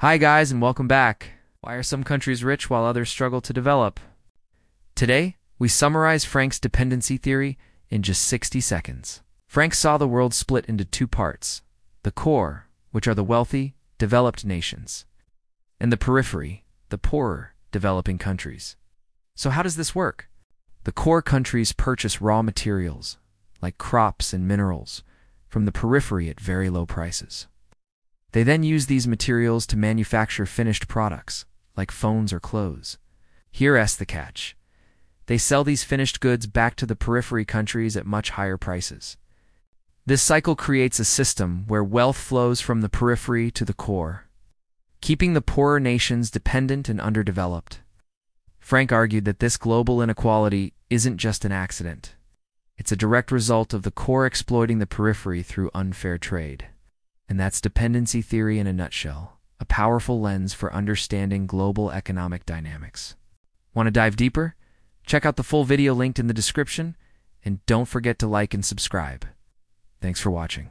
Hi, guys, and welcome back. Why are some countries rich while others struggle to develop? Today, we summarize Frank's dependency theory in just 60 seconds. Frank saw the world split into two parts the core, which are the wealthy, developed nations, and the periphery, the poorer, developing countries. So, how does this work? The core countries purchase raw materials, like crops and minerals, from the periphery at very low prices. They then use these materials to manufacture finished products, like phones or clothes. Here's the catch. They sell these finished goods back to the periphery countries at much higher prices. This cycle creates a system where wealth flows from the periphery to the core, keeping the poorer nations dependent and underdeveloped. Frank argued that this global inequality isn't just an accident. It's a direct result of the core exploiting the periphery through unfair trade. And that's dependency theory in a nutshell, a powerful lens for understanding global economic dynamics. Want to dive deeper? Check out the full video linked in the description, and don't forget to like and subscribe. Thanks for watching.